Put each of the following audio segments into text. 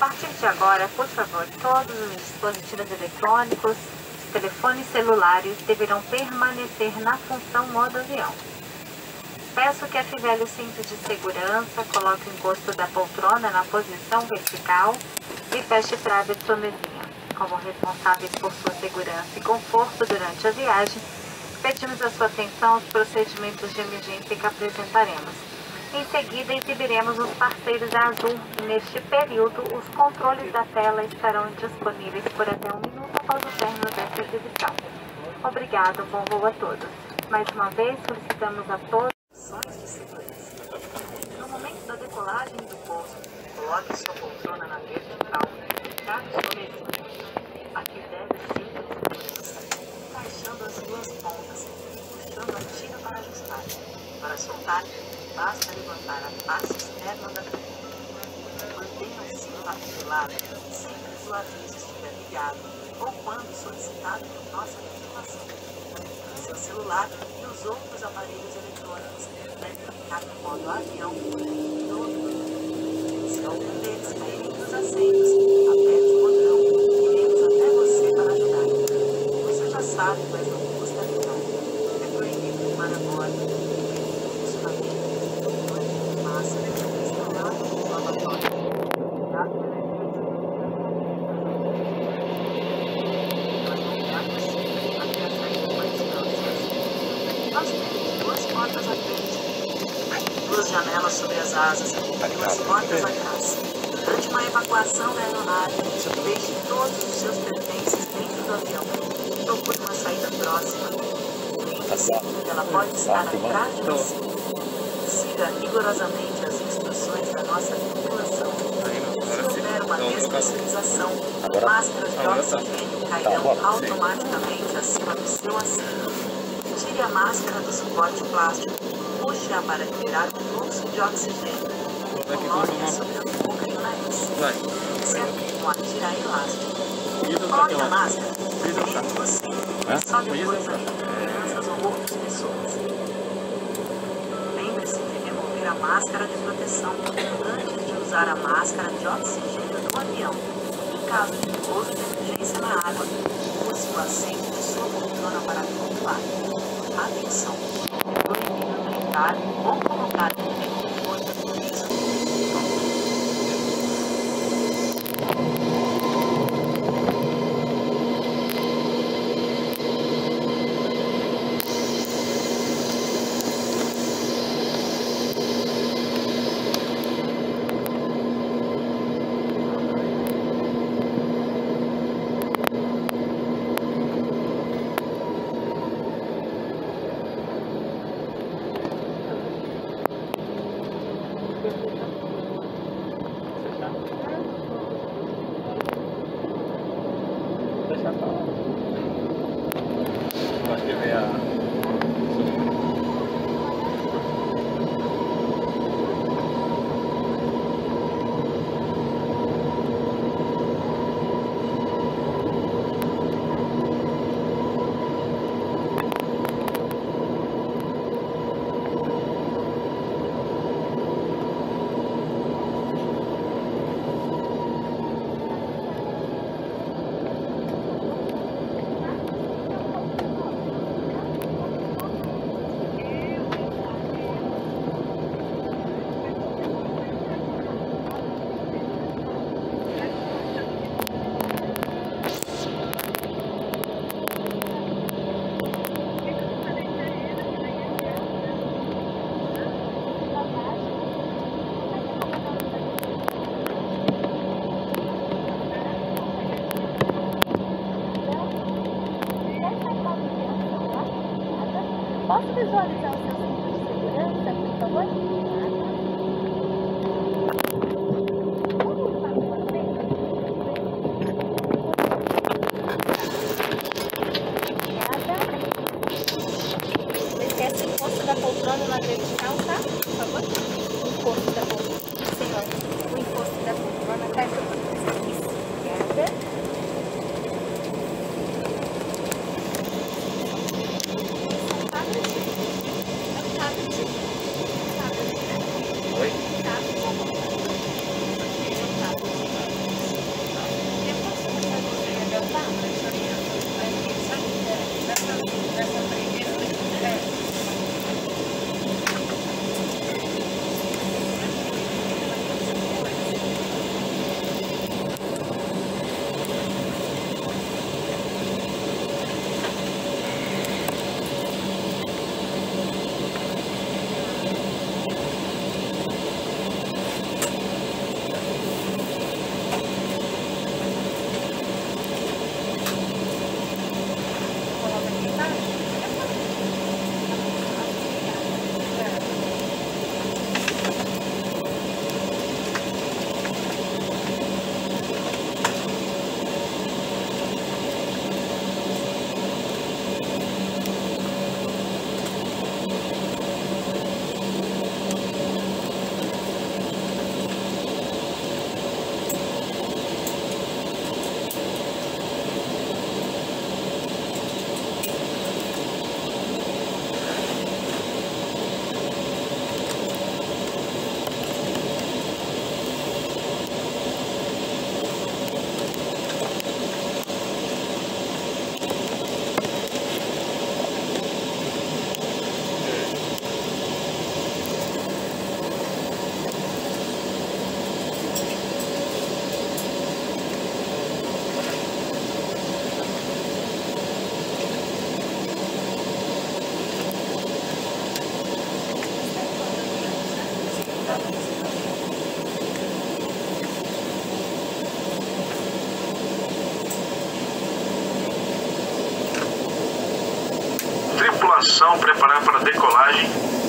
partir de agora, por favor, todos os dispositivos eletrônicos, telefones celulares deverão permanecer na função modo avião. Peço que afivele o cinto de segurança, coloque o encosto da poltrona na posição vertical e feche trave de sua mesinha. Como responsáveis por sua segurança e conforto durante a viagem, pedimos a sua atenção aos procedimentos de emergência que apresentaremos. Em seguida, exibiremos os parceiros da Azul. Neste período, os controles da tela estarão disponíveis por até um minuto após o término desta exibição. Obrigado, bom voo a todos. Mais uma vez, solicitamos a todos. No momento da decolagem do pouso, coloque sua poltrona na vertical, cabe sua mesinha. Aqui deve ser encaixando as duas pontas, puxando a tira para ajustar. Para soltar, basta levantar a face externa da cabine. Mantenha o cinto afilado sempre que o aviso estiver ligado ou quando solicitado por nossa informação. Seu celular e os outros aparelhos eletrônicos devem ficar no modo avião por todo Se algum deles caírem dos assentos, aperte o botão e iremos até você para ajudar. Você já sabe, mas não custa lembrar. É proibido fumar a bordo. Funcionamento, controle, máscara, instalado no lavatório. Cuidado com Nós temos duas portas à duas janelas sobre as asas e duas portas atrás. Durante uma evacuação da aeronave, deixe todos os seus pertences dentro do avião. Procure uma saída próxima. Lembre-se ela pode estar atrás de você. Siga rigorosamente as instruções da nossa tripulação. Se houver uma despressurização, máscaras de oxigênio cairão automaticamente acima do seu assento. Tire a máscara do suporte plástico, puxe-a para liberar o fluxo de oxigênio e coloque-a sobre a boca e o nariz. Sempre com a tira elástica. Coloque a máscara dentro cinto e só depois ajude crianças ou outras pessoas. Lembre-se de remover a máscara de proteção antes de usar a máscara de oxigênio do avião. Em caso de pouso de emergência na água, use o assento de sua poltrona para flutuar. Atenção! Proibido deitar ou colocar em Posso visualizar o seu cinto de segurança, por favor? Esquece o encosto da poltrona na vertical, tá? Por favor. Para decolagem.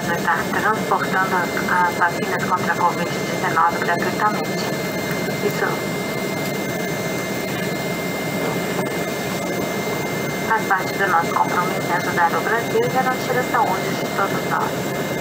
Que a transportando as vacinas contra a Covid-19 gratuitamente. Isso faz parte do nosso compromisso em ajudar o Brasil e garantir a saúde de todos nós.